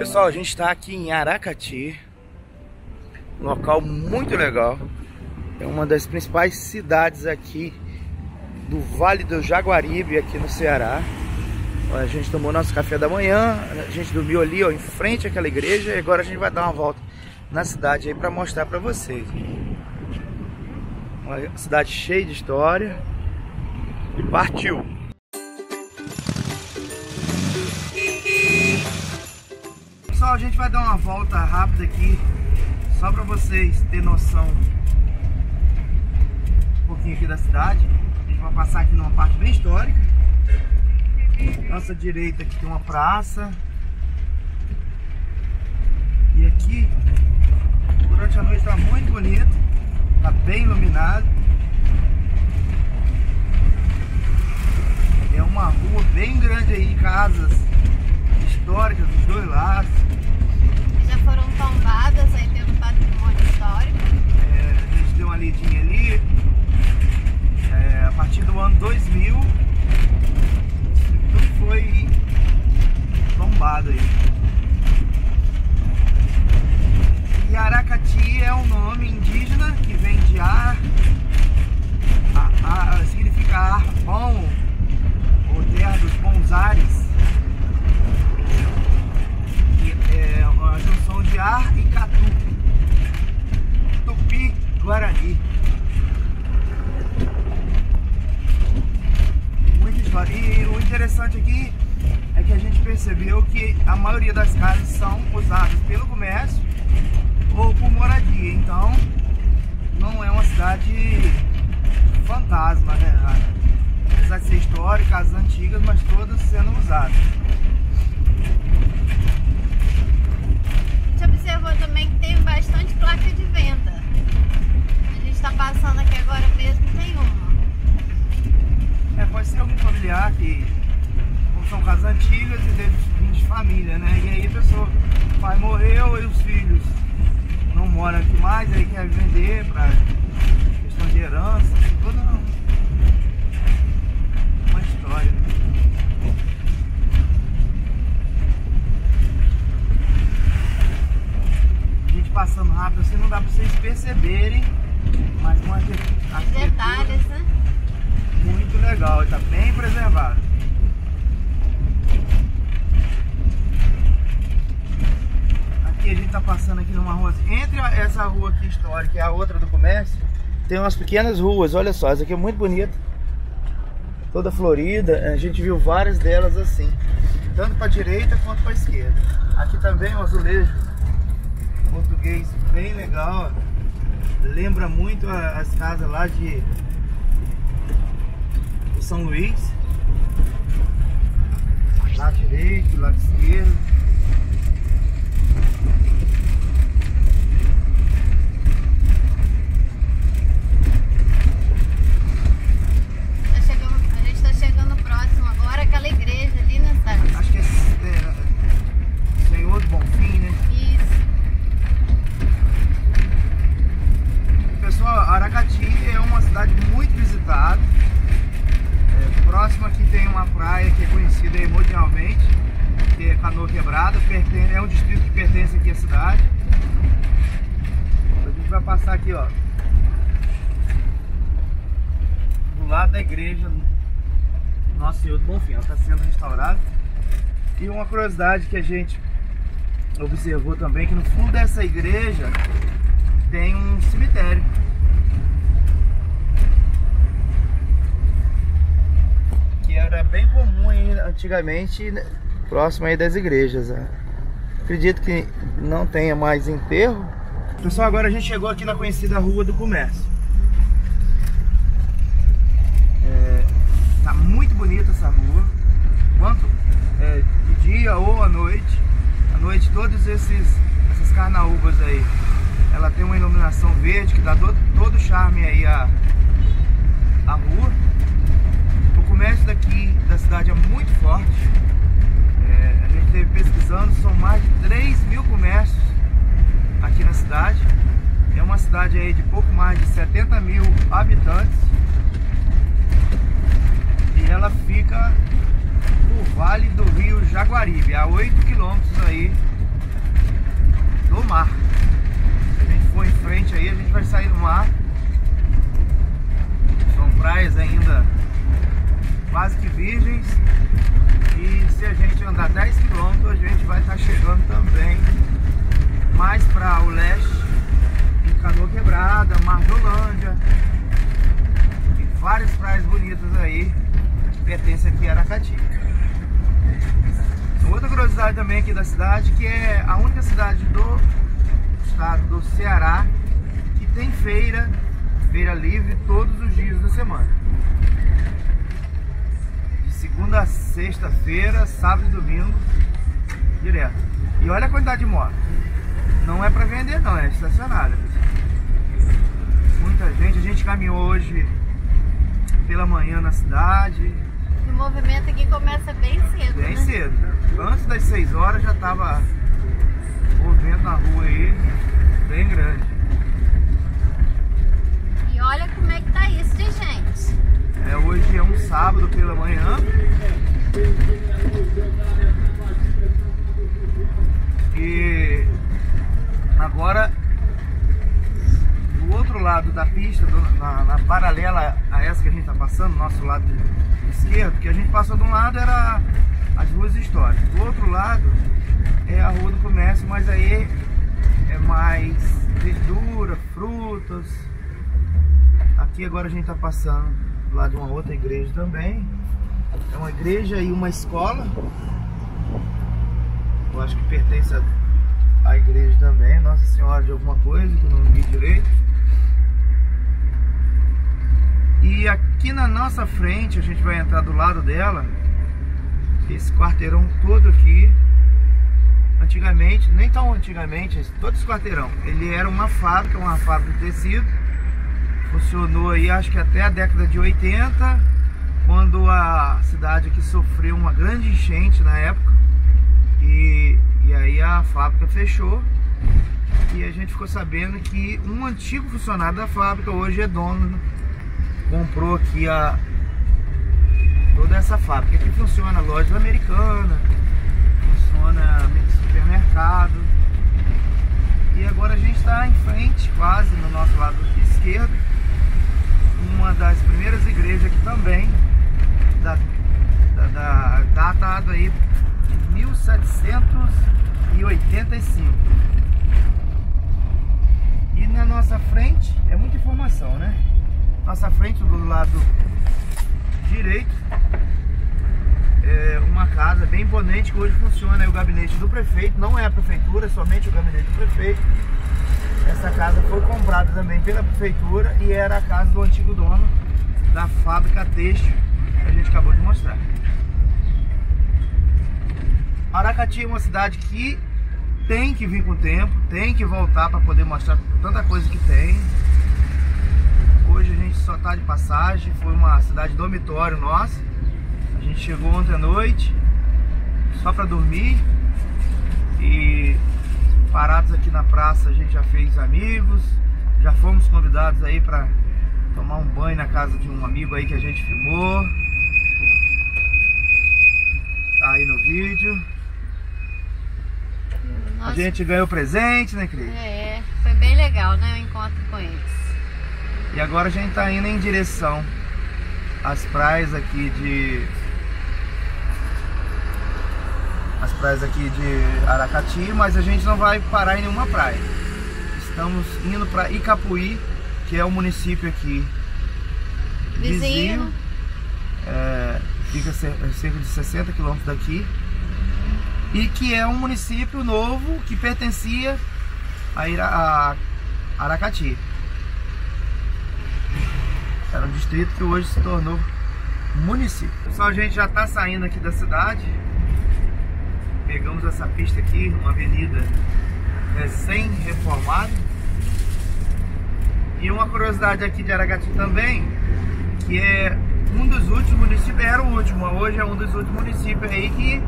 Pessoal, a gente está aqui em Aracati, um local muito legal. É uma das principais cidades aqui do Vale do Jaguaribe, aqui no Ceará. A gente tomou nosso café da manhã, a gente dormiu ali ó, em frente àquela igreja e agora a gente vai dar uma volta na cidade aí para mostrar para vocês. Uma cidade cheia de história. Partiu! Pessoal, a gente vai dar uma volta rápida aqui só para vocês terem noção um pouquinho aqui da cidade. A gente vai passar aqui numa parte bem histórica. Nossa direita aqui tem uma praça. E aqui, durante a noite está muito bonito, está bem iluminado. É uma rua bem grande aí, casas históricas dos dois lados. Tombadas aí pelo patrimônio histórico. É, a gente deu uma lidinha ali. É, a partir do ano 2000, tudo foi tombado aí. E Aracati é um nome indígena que vem de ar, a, a, significa ar bom, ou terra dos bons ares. Que é uma junção de ar e catu. Tupi Guarani. Muita história. E o interessante aqui é que a gente percebeu que a maioria das casas são usadas pelo comércio ou por moradia. Então não é uma cidade fantasma, né? Apesar de ser histórica, casas antigas, mas todas sendo usadas. A gente observou também que tem bastante placa de venda. A gente está passando aqui agora mesmo, tem uma. É, pode ser algum familiar que ou são casas antigas e deles vêm de família, né? E aí a pessoa, o pai morreu e os filhos não moram aqui mais, aí quer vender para questão de herança, assim, toda uma história. A gente passando rápido assim não dá para vocês perceberem, mas uma Os arquitetura detalhes, né? muito legal, está bem preservado. Aqui a gente está passando aqui numa rua, entre essa rua aqui histórica e a outra do comércio, tem umas pequenas ruas, olha só, essa aqui é muito bonita. Toda florida, a gente viu várias delas assim, tanto para direita quanto para esquerda. Aqui também um azulejo português bem legal. Lembra muito as casas lá de de São Luís. Lado direito, lado esquerdo. Tá chegando, a gente está chegando próximo agora, aquela igreja ali, né, Sérgio? Acho que é, é Senhor do Bonfim, né? Isso. Pessoal, Aracati é uma cidade muito visitada. É, próximo aqui tem uma praia que é conhecida mundialmente, que é Canoa Quebrada, pertence- é um distrito que pertence aqui à cidade. A gente vai passar aqui, ó. Do lado da igreja Nosso Senhor do Bonfim, ela está sendo restaurada. E uma curiosidade que a gente observou também, que no fundo dessa igreja tem um cemitério. Que era bem comum antigamente, né, próximo aí das igrejas. né? Acredito que não tenha mais enterro. Pessoal, agora a gente chegou aqui na conhecida Rua do Comércio. É, tá muito bonita essa rua. Quanto é, de dia ou à noite. À noite todos esses essas carnaúbas aí. Ela tem uma iluminação verde que dá todo, todo o charme aí à, à rua. Comércio daqui da cidade é muito forte. É, a gente esteve pesquisando, são mais de 3 mil comércios aqui na cidade. É uma cidade aí de pouco mais de 70 mil habitantes. E ela fica no Vale do Rio Jaguaribe, a 8 quilômetros aí do mar. Se a gente for em frente aí, a gente vai sair do mar. São praias ainda quase que virgens. E se a gente andar 10 km, a gente vai estar chegando também mais para o leste, em Canoa Quebrada, Mar de Holândia. E várias praias bonitas aí que pertencem aqui a Aracati. Outra curiosidade também aqui da cidade, que é a única cidade do estado do Ceará que tem feira, feira livre todos os dias da semana. Segunda sexta-feira, sábado e domingo, direto. E olha a quantidade de moto. Não é para vender não, é estacionada. Muita gente, a gente caminhou hoje pela manhã na cidade. O movimento aqui começa bem cedo, Bem né? cedo. Antes das 6 horas já tava movimento na rua aí, bem grande. E olha como é que tá isso de gente. É, hoje é um sábado pela manhã. E agora do outro lado da pista, do- na, na paralela a essa que a gente está passando, nosso lado esquerdo, que a gente passou de um lado era as ruas históricas, do outro lado é a rua do comércio, mas aí é mais verdura, frutas. Aqui agora a gente está passando do lado de uma outra igreja também. É uma igreja e uma escola. Eu acho que pertence à- igreja também, Nossa Senhora de alguma coisa, que eu não vi direito. E aqui na nossa frente, a gente vai entrar do lado dela, esse quarteirão todo aqui, antigamente, nem tão antigamente, todo esse quarteirão, ele era uma fábrica, uma fábrica de tecido, funcionou aí acho que até a década de 80, quando a cidade aqui sofreu uma grande enchente na época, e, e aí a fábrica fechou, e a gente ficou sabendo que um antigo funcionário da fábrica hoje é dono, comprou aqui a toda essa fábrica. Aqui funciona loja americana, funciona supermercado. E agora a gente está em frente, quase no nosso lado esquerdo, uma das primeiras igrejas aqui também, da, da, da, datado aí de 1785. E na nossa frente, é muita informação, né? Nossa frente, do lado direito, é uma casa bem imponente que hoje funciona é o gabinete do prefeito, não é a prefeitura, é somente o gabinete do prefeito. Essa casa foi comprada também pela prefeitura e era a casa do antigo dono da fábrica têxtil que a gente acabou de mostrar. Aracati é uma cidade que tem que vir com o tempo, tem que voltar para poder mostrar tanta coisa que tem. A só está de passagem, foi uma cidade dormitório nossa. A gente chegou ontem à noite, só para dormir. E parados aqui na praça a gente já fez amigos, já fomos convidados aí para tomar um banho na casa de um amigo aí que a gente filmou. Tá aí no vídeo. A Nossa, gente ganhou presente, né, Cris? É, foi bem legal, né? O encontro com eles. E agora a gente tá indo em direção às praias aqui de. As praias aqui de Aracati, mas a gente não vai parar em nenhuma praia. Estamos indo para Icapuí, que é o município aqui Vizinho. é, fica cer- cerca de 60 quilômetros daqui. E que é um município novo que pertencia a, Ira, a Aracati. Era um distrito que hoje se tornou município. Pessoal, a gente já está saindo aqui da cidade. Pegamos essa pista aqui, uma avenida recém-reformada. E uma curiosidade aqui de Aracati também, que é um dos últimos municípios, era o último, hoje é um dos últimos municípios aí que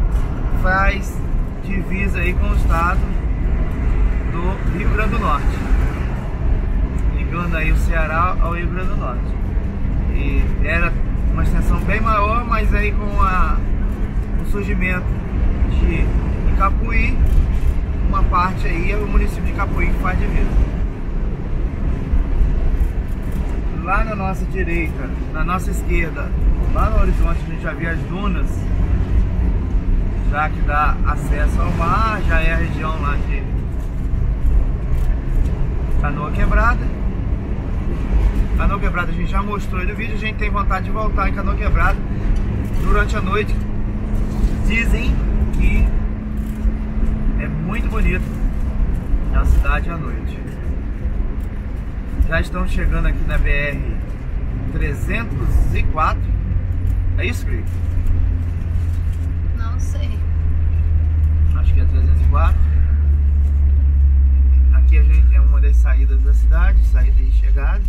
faz divisa aí com o estado do Rio Grande do Norte. Ligando aí o Ceará ao Rio Grande do Norte. E era uma extensão bem maior, mas aí com a, o surgimento de Icapuí, uma parte aí é o município de Capuí que faz divisa. Lá na nossa direita, na nossa esquerda, lá no horizonte a gente já vê as dunas, já que dá acesso ao mar, já é a região lá de Canoa Quebrada. Canoa Quebrada a gente já mostrou aí no vídeo, a gente tem vontade de voltar em Canoa Quebrada durante a noite. Dizem que é muito bonito a cidade à noite. Já estamos chegando aqui na BR 304. É isso, Cris? Não sei. Acho que é 304. Aqui a gente é uma das saídas da cidade, saída e chegada.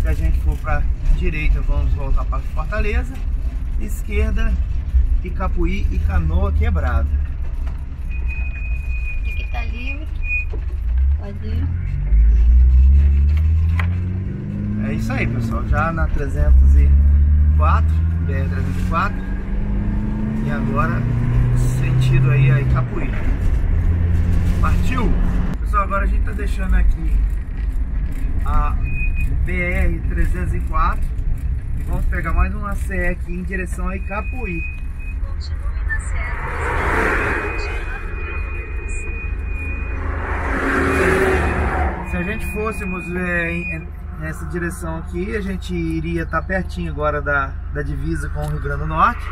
Se a gente for para direita, vamos voltar para Fortaleza. Esquerda, Icapuí e Canoa Quebrada. Aqui tá livre. Pode ir. É isso aí, pessoal. Já na 304, BR 304. E agora sentido aí a Icapuí. Partiu! Pessoal, agora a gente tá deixando aqui a BR 304 e vamos pegar mais uma CE aqui em direção a Icapuí. Continue na. Se a gente fôssemos é, em- nessa direção aqui, a gente iria estar pertinho agora da, da divisa com o Rio Grande do Norte.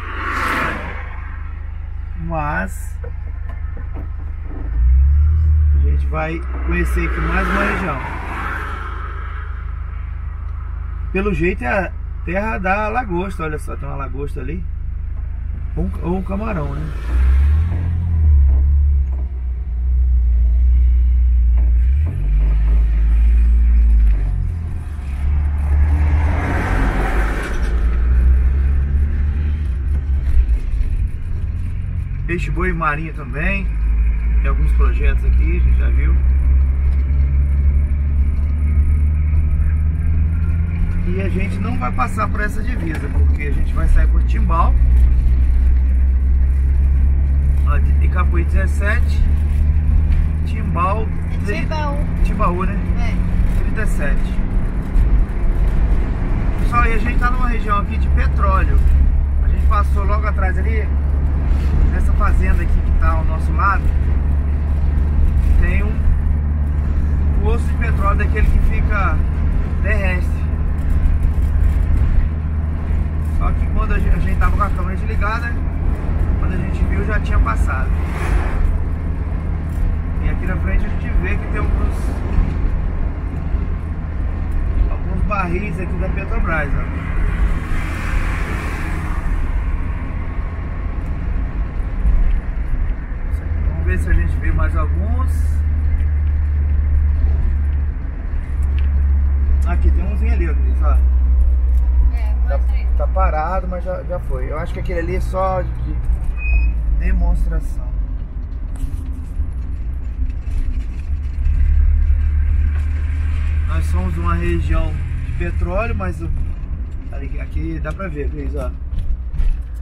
Mas a gente vai conhecer aqui mais uma região. Pelo jeito é a terra da lagosta, olha só, tem uma lagosta ali. Ou um, um camarão, né? Peixe boi marinho também. Tem alguns projetos aqui, a gente já viu. E a gente não vai passar por essa divisa, porque a gente vai sair por Timbal. Ó, de Icapuí 17. Timbal. É Timbaú. Timbaú, né? É. 37. Pessoal, e a gente tá numa região aqui de petróleo. A gente passou logo atrás ali, nessa fazenda aqui que tá ao nosso lado, tem um poço de petróleo daquele que fica terrestre. Só que quando a gente, a gente tava com a câmera desligada, quando a gente viu já tinha passado. E aqui na frente a gente vê que tem alguns alguns barris aqui da Petrobras, ó. Ver se a gente vê mais alguns. Aqui tem umzinho ali, ó, ó. É, Tá, mostra aí. Parado, mas já, já foi. Eu acho que aquele ali é só de demonstração. Nós somos uma região de petróleo, mas aqui dá pra ver, Cris, ó.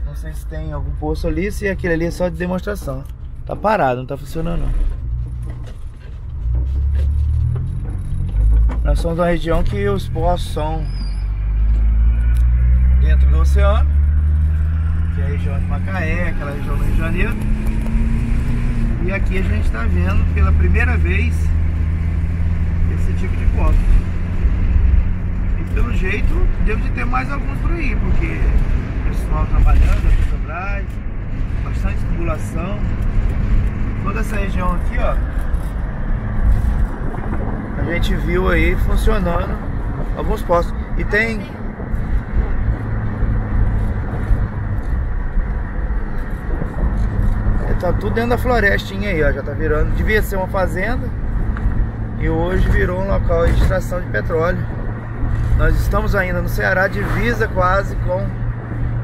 Não sei se tem algum poço ali, se aquele ali é só de demonstração. Tá parado, não tá funcionando não. Nós somos uma região que os poços são dentro do oceano, que é a região de Macaé, aquela região do Rio de Janeiro. E aqui a gente está vendo pela primeira vez esse tipo de poço. E pelo jeito deve de ter mais alguns por aí, porque o pessoal trabalhando, a Petrobras, bastante tubulação. Toda essa região aqui, ó, a gente viu aí funcionando alguns postos. E tem Tá tudo dentro da florestinha aí, ó. Já tá virando. Devia ser uma fazenda. E hoje virou um local de extração de petróleo. Nós estamos ainda no Ceará, divisa quase com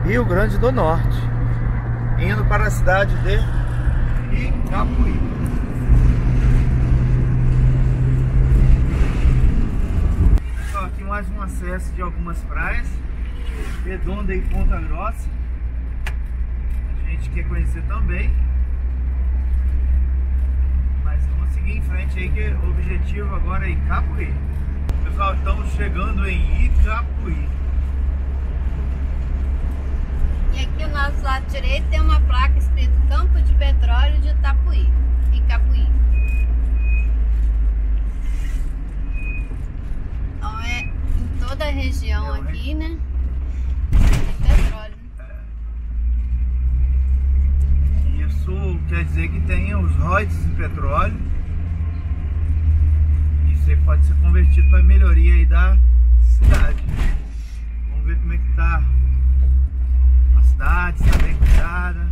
Rio Grande do Norte. Indo para a cidade de. Pessoal, aqui mais um acesso de algumas praias. Redonda e Ponta Grossa. A gente quer conhecer também. Objetivo agora é Icapuí. Pessoal, estamos chegando em Icapuí. E aqui o nosso lado direito tem uma placa escrito Campo de Petróleo de Itapuí. Icapuí. Então é em toda a região É, o aqui, né? Tem petróleo. Isso quer dizer que tem os royalties de petróleo. Aí pode ser convertido para melhoria aí da cidade. Vamos ver como é que tá a cidade, se tá bem cuidada.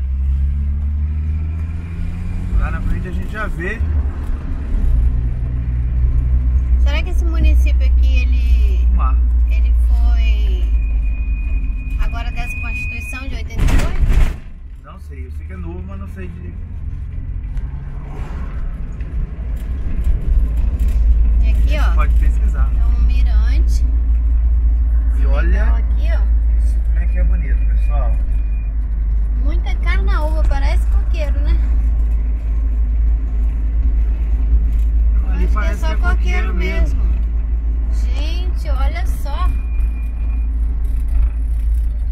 Lá na frente a gente já vê. Será que esse município aqui, ele, o mar. ele foi agora dessa Constituição de 88? Não sei, eu sei que é novo, mas não sei de. E aqui, ó, Pode pesquisar. é um mirante. E olha Legal aqui, ó. isso como é que é bonito, pessoal. Muita carnaúba, parece coqueiro, né? Ali Acho que é parece só que é coqueiro mesmo. Gente, olha só.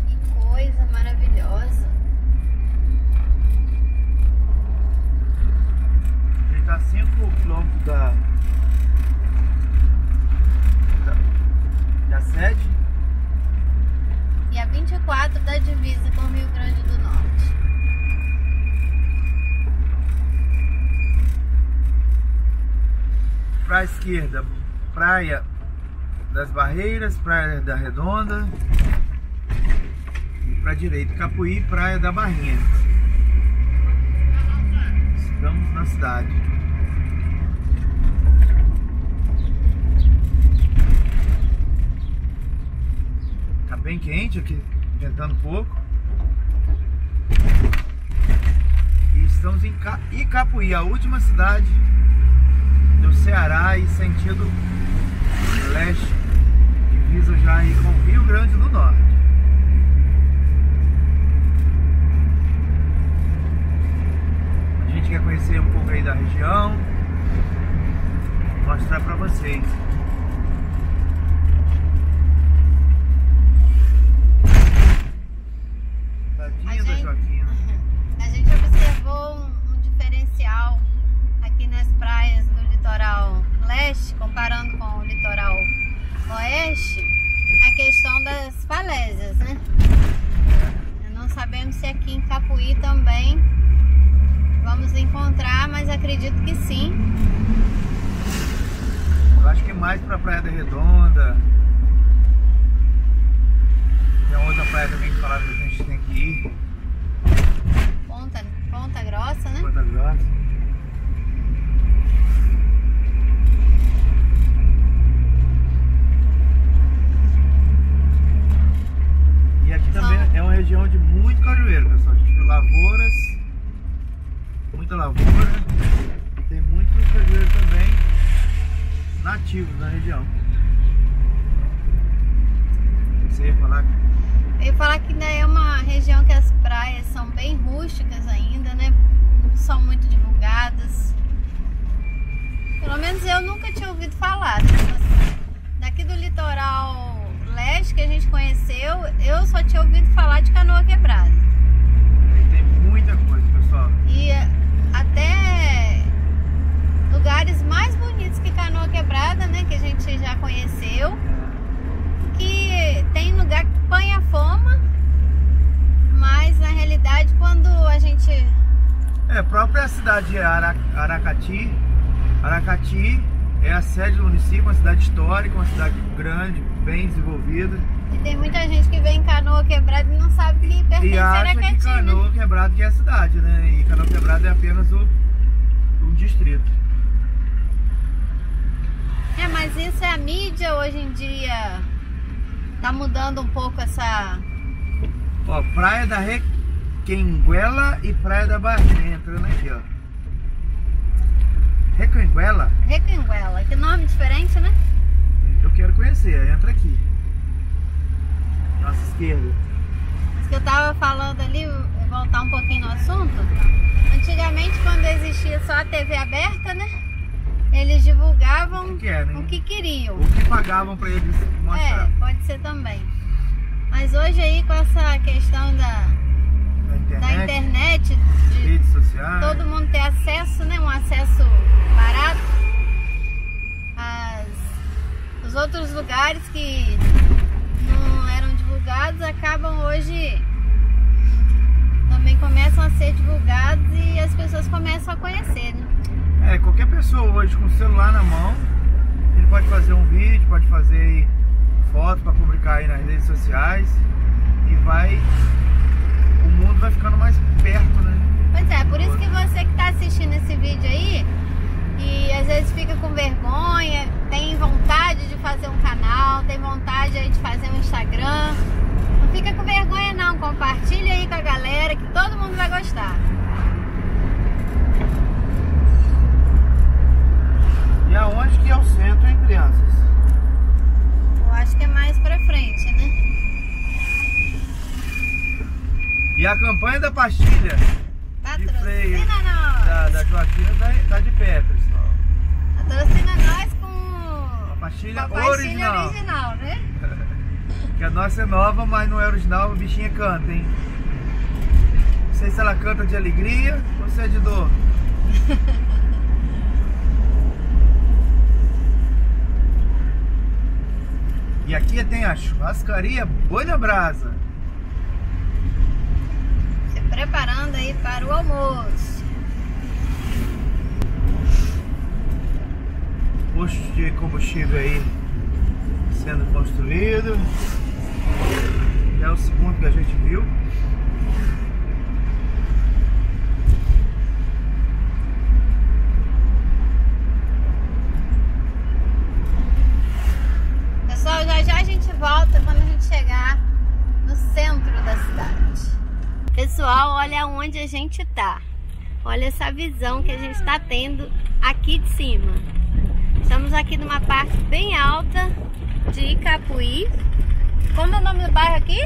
Que coisa maravilhosa. A gente tá a 5 km da, da. da sede. E a 24 da divisa com o Rio Grande do Norte. Pra esquerda, Praia das Barreiras, Praia da Redonda. E pra direita, Capuí, Praia da Barrinha. Estamos na cidade. Tá bem quente aqui, ventando pouco. E estamos em Ca- Icapuí, a última cidade do Ceará e sentido leste, divisa já aí com o Rio Grande do Norte. A gente quer conhecer um pouco aí da região, mostrar pra vocês. Tadinha A da gente- Joaquina. A gente observou um, um diferencial aqui nas praias do litoral leste, comparando com o litoral oeste, a questão das falésias, né? Não sabemos se aqui em Capuí também vamos encontrar, mas acredito que sim. Eu acho que mais pra Praia da Redonda. Tem outra praia também que falaram que a gente tem que ir. Ponta, ponta grossa, né? Ponta Grossa. E aqui também São- é uma região de muito cajueiro, pessoal. A gente viu lavouras, muita lavoura. E tem muito cajueiro também nativos na região. Você ia falar Eu ia falar que ainda é uma região que as praias são bem rústicas ainda, né? Não são muito divulgadas. Pelo menos eu nunca tinha ouvido falar. dessas- Daqui do litoral leste que a gente conheceu, eu só tinha ouvido falar de canoa quebrada. tem muita coisa, pessoal. E até lugares mais bonitos que canoa quebrada, né? Que a gente já conheceu. que tem lugar que panha foma, mas na realidade quando a gente É, a própria cidade de Ara- Aracati. Aracati é a sede do município, uma cidade histórica, uma cidade grande, bem desenvolvida. e tem muita gente que vem em canoa quebrada e não sabe que pertence E a acha que Aracati, né? Canoa Quebrado que é a cidade, né? E Canoa Quebrado é apenas o, o distrito. Mas isso é a mídia hoje em dia tá mudando um pouco essa Ó, Praia da Requenguela e Praia da Barrinha, entrando aqui, ó. Requenguela, Requenguela, que nome diferente, né? eu quero conhecer, entra aqui. Nossa esquerda. Mas que eu tava falando ali, voltar um pouquinho no assunto. Antigamente, quando existia só a TV aberta, né? Eles divulgavam O que querem. o que queriam. O que pagavam pra eles mostrar É, pode ser também. Mas hoje aí com essa questão da, na internet, da internet, de redes sociais. todo mundo ter acesso, né? Um acesso barato. As, os outros lugares que não eram divulgados acabam hoje também começam a ser divulgados e as pessoas começam a conhecer, né? É, qualquer pessoa hoje com o celular na mão, ele pode fazer um vídeo, pode fazer foto para publicar aí nas redes sociais e vai. O mundo vai ficando mais perto, né? Pois é, por isso que você que está assistindo esse vídeo aí e às vezes fica com vergonha, tem vontade de fazer um canal, tem vontade aí de fazer um Instagram, não fica com vergonha não, compartilha aí com a galera que todo mundo vai gostar. E aonde que é o centro, hein, crianças? Eu acho que é mais pra frente, né? E a da pastilha freio. Patrocina nós! da, da Joaquina tá, tá de pé, pessoal. Patrocina nós com A com pastilha, a pastilha original. original, né? Que a nossa é nova, mas não é original, a bichinha canta, hein? Não sei se ela canta de alegria ou se é de dor. e aqui tem a churrascaria Boi na Brasa. Preparando aí para o almoço. Posto de combustível aí sendo construído. É o segundo que a gente viu. Pessoal, já já a gente volta quando a gente chegar no centro da cidade. Pessoal, olha onde a gente tá. Olha essa visão que a gente está tendo aqui de cima. Estamos aqui numa parte bem alta de Icapuí. Como é o nome do bairro aqui?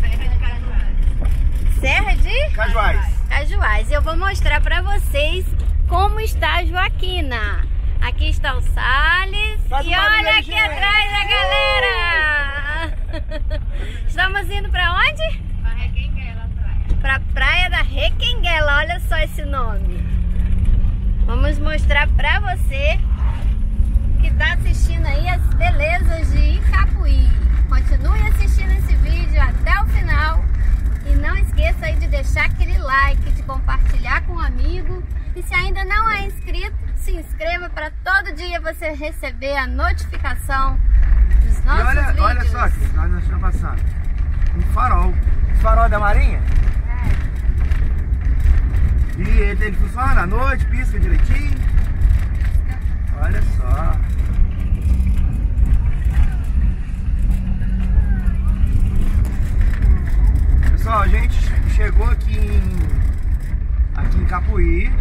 Serra de Cajuás. Serra de Cajuais. Cajuás. Eu vou mostrar para vocês como está a Joaquina. Aqui está o Salles Faz e olha aqui atrás a galera. Estamos indo para onde? Para praia. Da Requenguela. Olha só esse nome. Vamos mostrar para você que está assistindo aí as belezas de Icapuí. Continue assistindo esse vídeo até o final e não esqueça aí de deixar aquele like, de compartilhar com um amigo e se ainda não é inscrito, se inscreva para todo dia você receber a notificação dos E nossos olha, vídeos. olha só aqui, nós estamos passando. Um farol. Farol é da Marinha? E ele, funciona à noite, pisca direitinho. Olha só. Pessoal, a gente chegou aqui em, aqui em Capuí.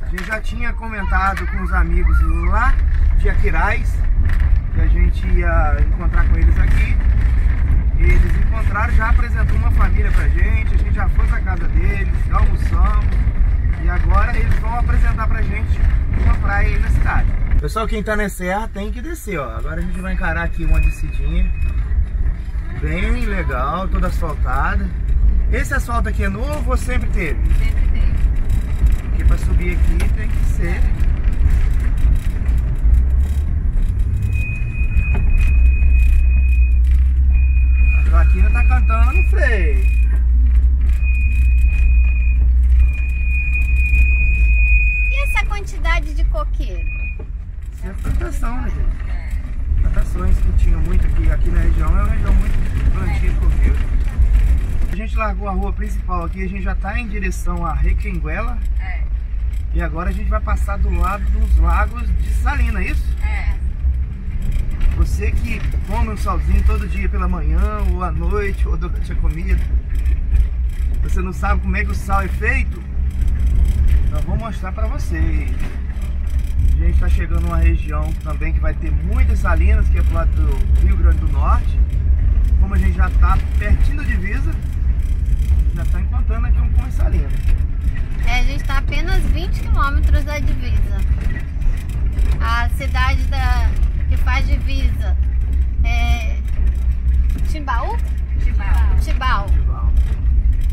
A gente já tinha comentado com os amigos lá de Aquiraz que a gente ia encontrar com eles aqui. Eles encontraram, já apresentou uma família pra gente, a gente já foi pra casa deles, já almoçamos. E agora eles vão apresentar pra gente uma praia aí na cidade. Pessoal, quem tá na serra tem que descer, ó. Agora a gente vai encarar aqui uma descidinha. Bem legal, toda asfaltada. Esse asfalto aqui é novo ou sempre teve? Sempre tem. Porque pra subir aqui tem que ser. A Joaquina tá cantando no freio. E essa quantidade de coqueiro? Isso é plantação, né, gente? Plantações que tinham muito aqui, aqui na região, é uma região muito plantio de coqueiro. A gente largou a rua principal aqui, a gente já tá em direção a Requenguela. É. E agora a gente vai passar do lado dos lagos de Salina, é isso? É. Você que come um salzinho todo dia pela manhã, ou à noite, ou durante a comida, você não sabe como é que o sal é feito? Então vou mostrar pra vocês. A gente está chegando numa região também que vai ter muitas salinas, que é pro lado do Rio Grande do Norte. Como a gente já está pertinho da divisa, já está encontrando aqui um salina. É, a gente está apenas 20 quilômetros da divisa. A cidade da, que faz divisa é Timbaú? Tibau. Tibau,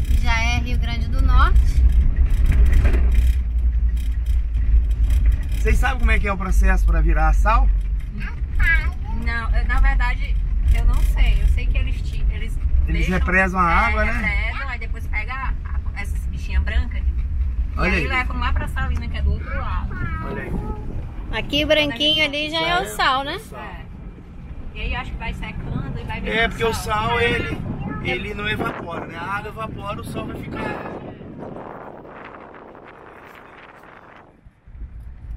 que já é Rio Grande do Norte. Vocês sabem como é que é o processo para virar sal? Não, eu- na verdade, eu não sei. Eu sei que eles ti- eles, Eles deixam- represam a é, água, né? represam, aí depois pega a- a- essas bichinhas brancas Olha e aí, aí. levam lá pra Salina, que é do outro lado. Olha aí. Aqui branquinho ali já é o sal, né? É. E aí acho que vai secando e vai virando É, porque o sal, ele, ele não evapora, né? A água evapora, o sal vai ficar...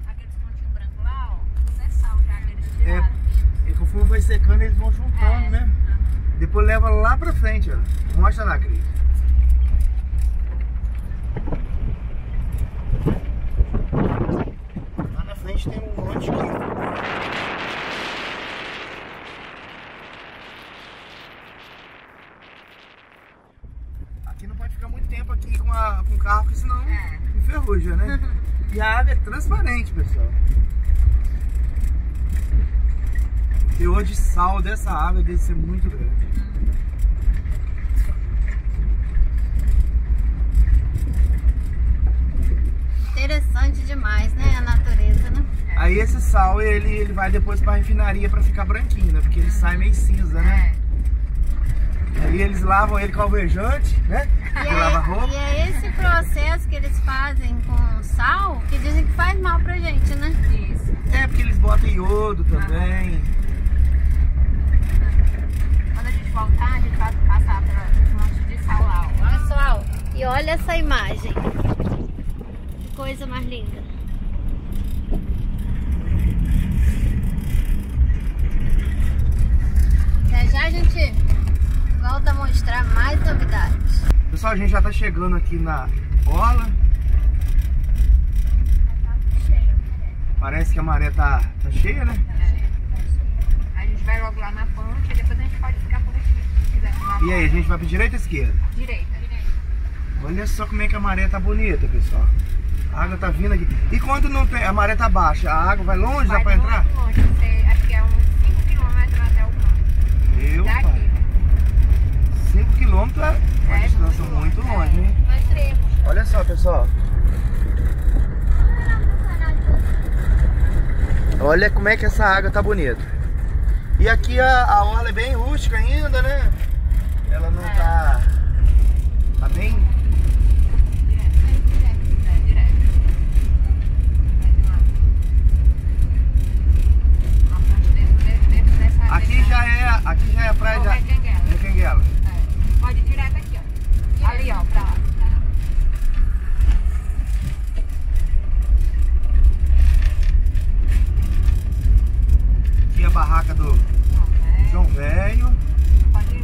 Aqueles pontinhos brancos lá, ó, tudo é sal já É, tiraram. e conforme vai secando, eles vão juntando, É. né? Depois leva lá pra frente, ó. Mostra lá, Cris. Frente tem um monte de... Aqui não pode ficar muito tempo aqui com, a, com o carro, porque senão É. enferruja, né? E a água é transparente, pessoal. O teor de sal dessa água deve ser muito grande. Interessante demais, né? A natureza, né? Aí esse sal, ele, ele vai depois pra refinaria pra ficar branquinho, né? Porque ele sai meio cinza, né? É. Aí eles lavam ele com alvejante, né? E Que lava é, roupa. e é esse processo que eles fazem com sal que dizem que faz mal pra gente, né? Isso. É, porque eles botam iodo também. Quando a gente voltar, a gente vai passar pela monte de sal lá, ó. Pessoal, e olha essa imagem. Que coisa mais linda. Já já a gente volta a mostrar mais novidades. Pessoal, a gente já tá chegando aqui na orla. Parece que a maré tá, tá cheia, né? A gente vai logo lá na ponte e depois a gente pode ficar por aqui. se quiser tomar E aí, a gente vai pra direita ou esquerda? Direita. Olha só como é que a maré tá bonita, pessoal. A água tá vindo aqui. E quando não tem, a maré tá baixa, a água vai longe, dá Vai pra muito entrar? longe, você- acho que é uns 5 km até o mar. Meu pai. Daqui. 5 quilômetros é uma É distância muito muito longe, é. hein? Trevo. Olha só, pessoal. Olha como é que essa água tá bonita. E aqui a, a orla é bem rústica ainda, né? Ela não É. tá. Tá bem. É, direto. Vai de lá. Na ponte dentro, dentro dessa... Aqui dessa- já é, aqui já é a praia Ou da vai Canguela. Recanguela. É. Pode ir direto aqui, ó. Ali, ó, pra lá. Aqui é a barraca do É. João Velho. Pode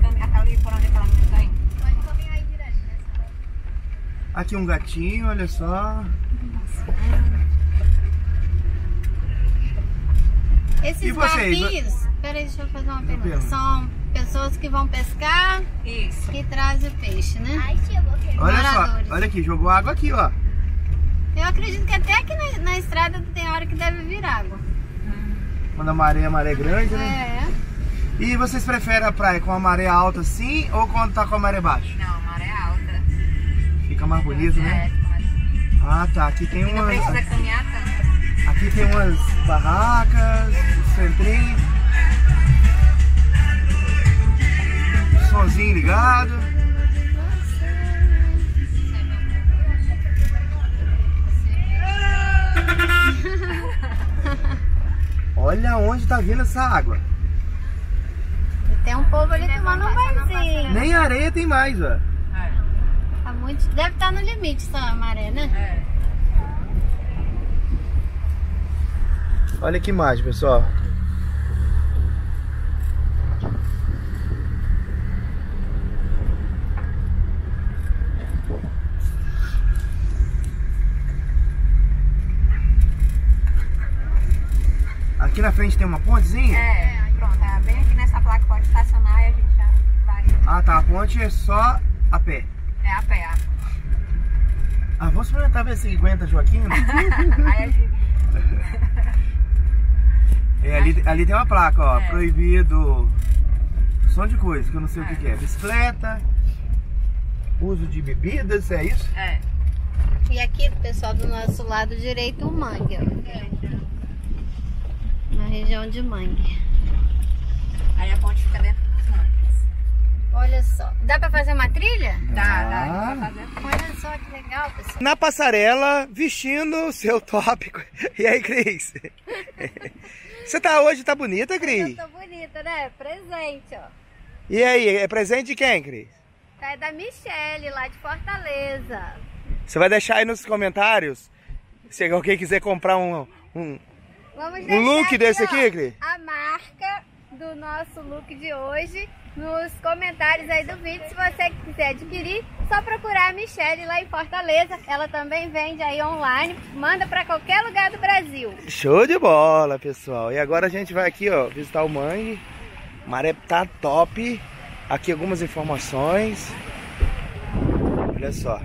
caminhar ali por onde aquela menina tá indo. Pode caminhar aí direto nessa Aqui um gatinho, olha só. Esses E vocês? barquinhos, peraí, deixa eu fazer uma pergunta. pergunta. São pessoas que vão pescar Isso. e trazem peixe, né? Olha Moradores. só, olha aqui, jogou água aqui, ó. Eu acredito que até aqui na, na estrada tem hora que deve vir água. Quando a maré é maré grande, né? É. E vocês preferem a praia com a maré alta assim ou quando tá com a maré baixa? Não, Fica mais bonito, É, né? bonito. Ah, tá. Aqui tem umas. Aqui tem umas barracas, centrinho. Somzinho ligado. Olha onde tá vindo essa água. E tem um povo ali tomando um banhozinho. Nem areia tem mais, ó. É. Tá muito, deve estar no limite essa maré, né? É. Olha que imagem, pessoal. Aqui na frente tem uma pontezinha? É, pronto. É bem aqui nessa placa pode estacionar e a gente já vai. Ah tá, a ponte é só a pé. É a pé. Ah, vamos experimentar ver se aguenta Joaquim. É, ali, ali tem uma placa, ó, É. proibido som de coisa, que eu não sei o que, que é. Bicicleta, uso de bebidas, é isso? É. E aqui, pessoal, do nosso lado direito, o mangue. ó. Na região de mangue. Aí a ponte fica dentro. Olha só. Dá pra fazer uma trilha? Dá, Ah. dá. A gente vai fazer. Olha só que legal, pessoal. Na passarela, vestindo o seu tópico. E aí, Cris? Você tá hoje, tá bonita, Eu Cris? tô bonita, né? Presente, ó. E aí, é presente de quem, Cris? Tá da Michele, lá de Fortaleza. Você vai deixar aí nos comentários se alguém quiser comprar um, um, Vamos um look desse ó, aqui, Cris? A marca do nosso look de hoje nos comentários aí do vídeo. Se você quiser adquirir, só procurar a Michelle lá em Fortaleza. Ela também vende aí online, manda pra qualquer lugar do Brasil. Show de bola, pessoal. E agora a gente vai aqui, ó, visitar o mangue. Maré tá top. Aqui algumas informações. Olha só.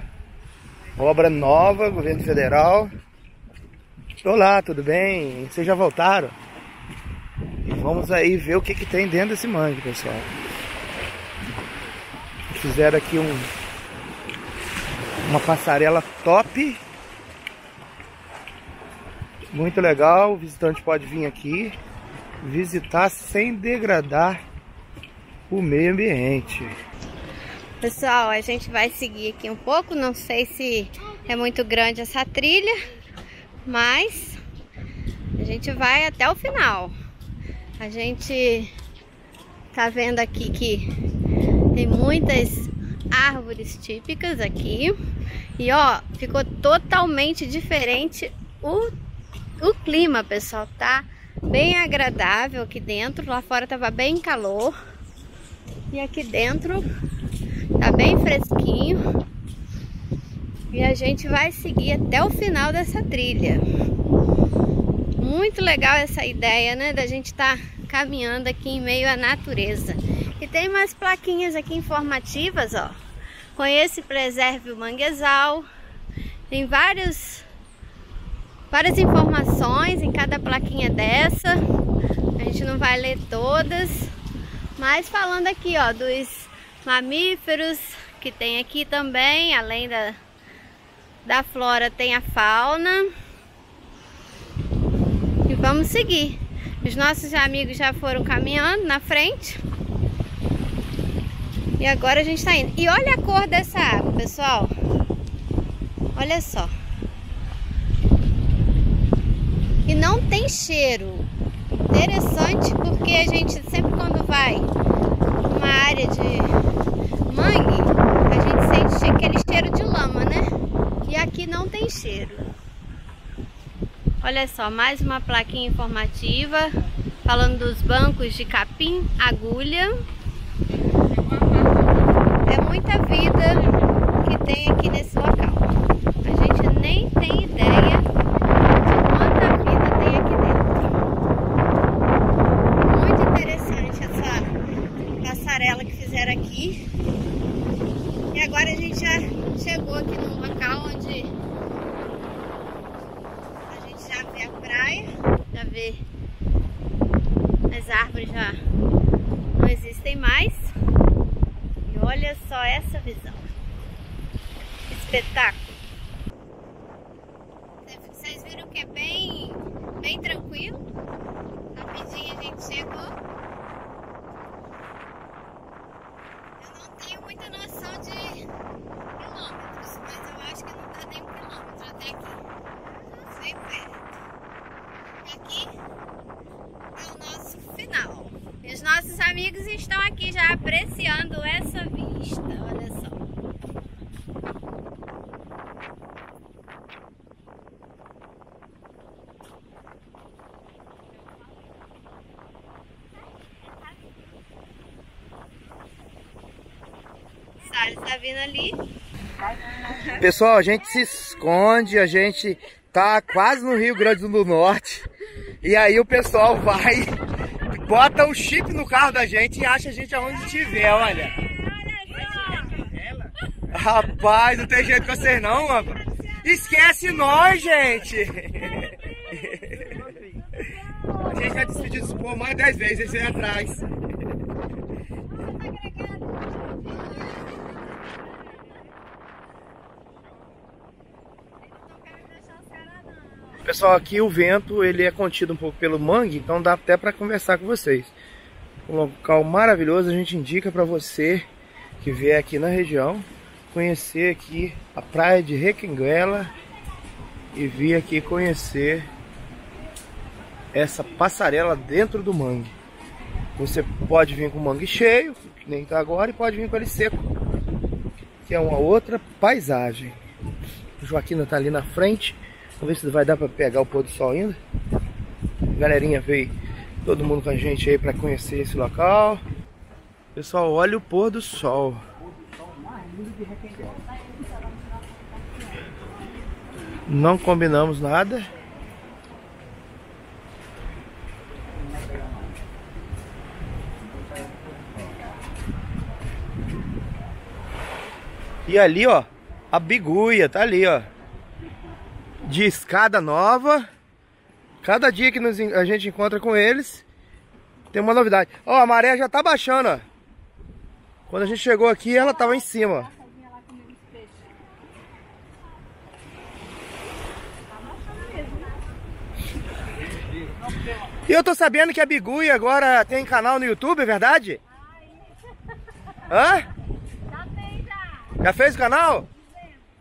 Obra nova, governo federal. Olá, tudo bem? Vocês já voltaram? E vamos aí ver o que, que tem dentro desse mangue, pessoal. Fizeram aqui um uma passarela top. Muito legal, o visitante pode vir aqui visitar sem degradar o meio ambiente. Pessoal, a gente vai seguir aqui um pouco. Não sei se é muito grande essa trilha, mas a gente vai até o final. A gente tá vendo aqui que tem muitas árvores típicas aqui. E ó, ficou totalmente diferente o, o clima, pessoal. Tá bem agradável aqui dentro. Lá fora tava bem calor. E aqui dentro Tá bem fresquinho. E a gente vai seguir até o final dessa trilha. Muito legal essa ideia, né? Da gente estar tá caminhando aqui em meio à natureza. Tem mais plaquinhas aqui informativas, ó. Conheça e preserve o manguezal. Tem vários, várias informações em cada plaquinha dessa. A gente não vai ler todas. Mas falando aqui, ó, dos mamíferos que tem aqui também, além da, da flora tem a fauna. E vamos seguir. Os nossos amigos já foram caminhando na frente. E agora a gente tá indo. E olha a cor dessa água, pessoal. Olha só. E não tem cheiro. Interessante porque a gente sempre quando vai numa área de mangue, a gente sente aquele cheiro de lama, né? E aqui não tem cheiro. Olha só, mais uma plaquinha informativa falando dos bancos de capim, agulha. É muita vida que tem aqui nesse local. A gente nem tem ideia de quanta vida tem aqui dentro. Muito interessante essa passarela que fizeram aqui. E agora a gente já chegou aqui num local onde a gente já vê a praia, já vê as árvores já não existem mais. E olha só essa visão. Espetáculo. Vocês viram que é bem, bem tranquilo? Rapidinho a gente chegou. Eu não tenho muita noção de quilômetros, mas eu acho que não dá nem um quilômetro até aqui. Bem perto. E aqui é o nosso final. E os nossos amigos estão aqui já apreciando essa vista. Olha só. Salles tá vindo ali. Pessoal, a gente se esconde, a gente tá quase no Rio Grande do Norte. E aí o pessoal vai, bota o chip no carro da gente e acha a gente aonde estiver, olha. Rapaz, não tem jeito com vocês não. Esquece nós, gente! A gente já despediu do povo mais 10 vezes, esse aí atrás. Pessoal, aqui o vento ele é contido um pouco pelo mangue, então dá até para conversar com vocês. Um local maravilhoso, a gente indica para você que vier aqui na região conhecer aqui a praia de Requenguela e vir aqui conhecer essa passarela dentro do mangue. Você pode vir com o mangue cheio, que nem tá agora, e pode vir com ele seco, que é uma outra paisagem. Joaquina tá ali na frente, vamos ver se vai dar para pegar o pôr do sol ainda. Galerinha veio, todo mundo com a gente aí para conhecer esse local. Pessoal, olha o pôr do sol. Não combinamos nada. E ali, ó, a biguia tá ali, ó. De escada nova. Cada dia que nos, a gente encontra com eles, tem uma novidade. Ó, a maré já tá baixando, ó. Quando a gente chegou aqui, ela tava em cima. E eu tô sabendo que a Biguia agora tem canal no YouTube, é verdade? Hã? Já fez o canal?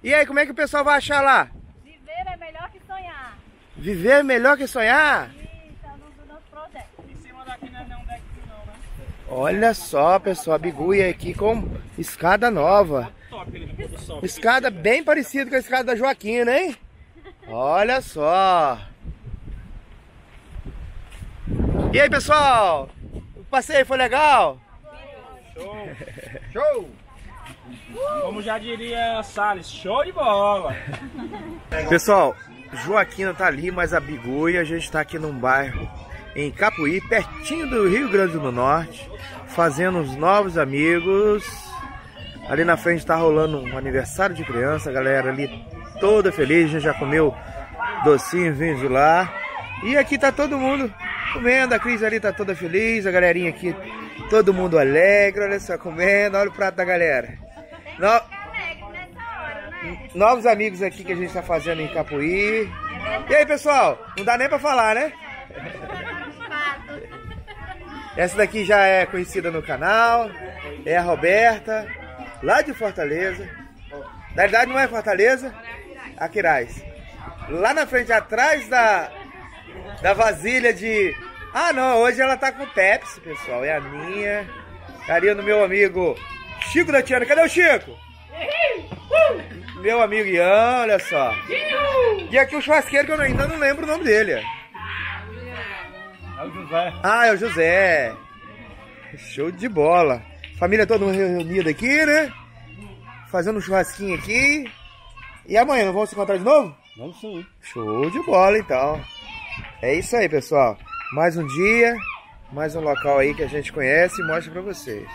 E aí, como é que o pessoal vai achar lá? Viver é melhor que sonhar. Viver é melhor que sonhar? Isso, é no nosso projeto. Olha só, pessoal, a Biguia aqui com escada nova. Escada bem parecida com a escada da Joaquina, hein? Olha só. E aí, pessoal? O passeio foi legal? Show! Show! Como já diria Salles, show de bola! Pessoal, Joaquina tá ali, mas a Biguia, a gente tá aqui num bairro em Capuí, pertinho do Rio Grande do Norte, fazendo uns novos amigos. Ali na frente tá rolando um aniversário de criança, a galera ali toda feliz, a gente já comeu docinho vindo de lá. E aqui tá todo mundo comendo, a Cris ali tá toda feliz, a galerinha aqui, todo mundo alegre, olha só, comendo, olha o prato da galera. No- alegre nessa hora, né? Novos amigos aqui que a gente tá fazendo em Capuí. E aí, pessoal? Não dá nem pra falar, né? Essa daqui já é conhecida no canal. É a Roberta, lá de Fortaleza. Na verdade não é Fortaleza, Aquiraz. Lá na frente, atrás da, da vasilha de... Ah não, hoje ela tá com Pepsi, pessoal. É a minha. Carinha do meu amigo Chico da Tiana. Cadê o Chico? Meu amigo Ian, olha só. E aqui o churrasqueiro que eu ainda não lembro o nome dele. É o José. Ah, é o José. Show de bola. Família toda reunida aqui, né? Fazendo um churrasquinho aqui. E amanhã, não vamos se encontrar de novo? Vamos sim. Show de bola, então. É isso aí, pessoal. Mais um dia, mais um local aí que a gente conhece e mostra pra vocês.